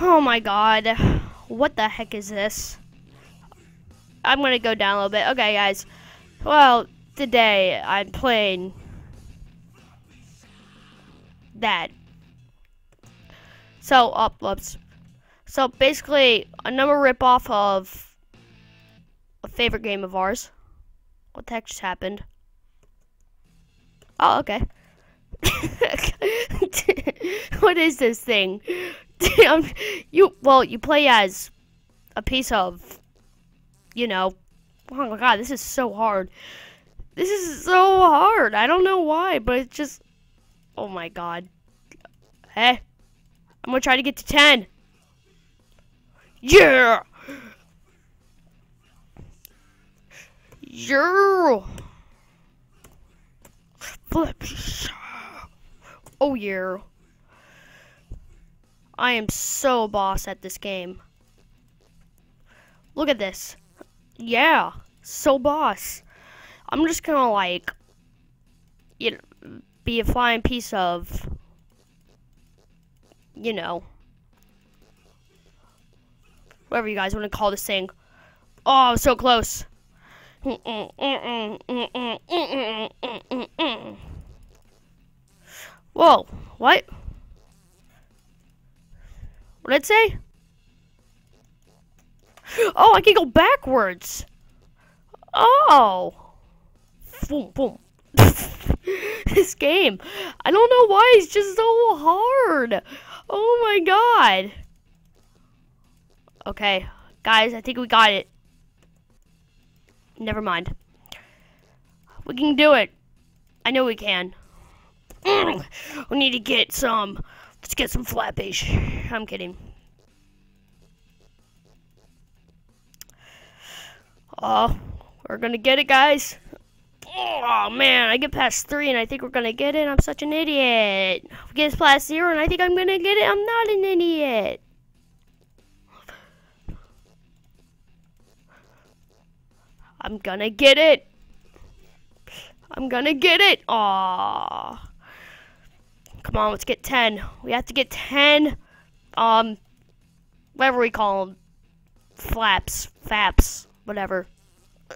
Oh my god. What the heck is this? I'm gonna go down a little bit. Okay, guys. Well, today I'm playing that. So, up, oh, whoops. So basically, another ripoff of a favorite game of ours. What the heck just happened? Oh, okay. what is this thing? um, you well, you play as a piece of, you know. Oh my god, this is so hard. This is so hard. I don't know why, but it's just. Oh my god. Hey, I'm gonna try to get to ten. Yeah. Yeah. Flip. Oh yeah. I am so boss at this game. Look at this. Yeah, so boss. I'm just gonna like, you know, be a flying piece of, you know, whatever you guys want to call this thing. Oh, so close. Whoa, what? Say? Oh, I can go backwards. Oh. Boom, boom. this game. I don't know why it's just so hard. Oh my god. Okay. Guys, I think we got it. Never mind. We can do it. I know we can. we need to get some Let's get some flappish. I'm kidding. Oh, we're gonna get it, guys. Oh man, I get past three and I think we're gonna get it. I'm such an idiot. We get past zero and I think I'm gonna get it. I'm not an idiot. I'm gonna get it. I'm gonna get it. Aww. Come on, let's get 10. We have to get 10, um, whatever we call them. Flaps, faps, whatever.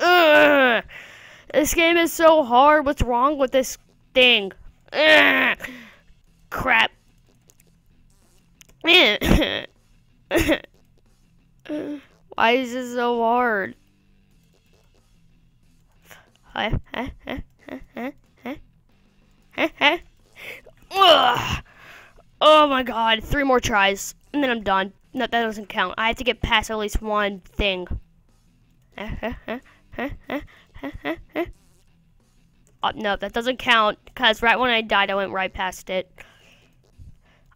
Ugh! This game is so hard. What's wrong with this thing? Ugh! Crap. Why is this so hard? Oh my god, three more tries, and then I'm done. No, that doesn't count. I have to get past at least one thing. Oh, no, that doesn't count, because right when I died, I went right past it.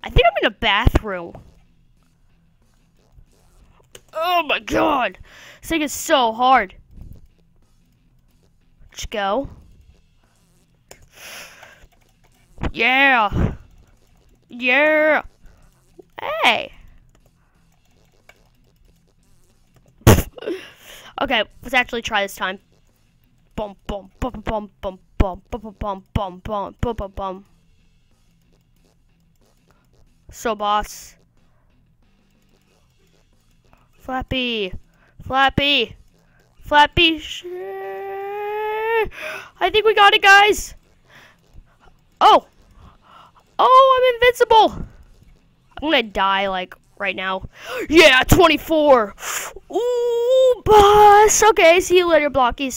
I think I'm in a bathroom. Oh my god! This thing is so hard. Let's go. Yeah. Yeah. Hey. Okay, let's actually try this time. Bum bum bum bum bum bum bum bum bum bum bum bum bum. So boss. Flappy. Flappy. Flappy. I think we got it, guys. Oh! Oh, I'm invincible! I'm gonna die, like, right now. Yeah, 24! Ooh, boss! Okay, see you later, Blockies.